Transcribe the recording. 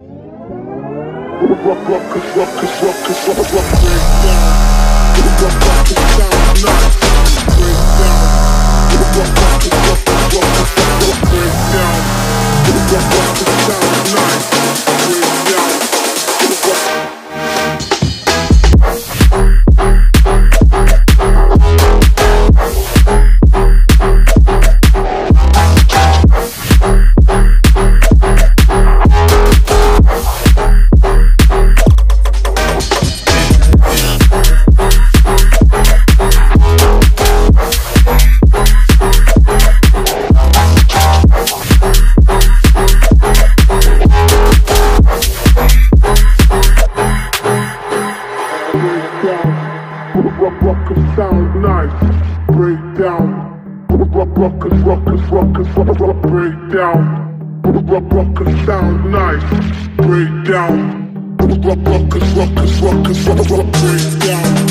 Break down. Sound nice. Break down. Rockers, rockers, rockers, rockers, break down. Rockers sound nice. Break down. Rockers, rockers, rockers, rockers, break down.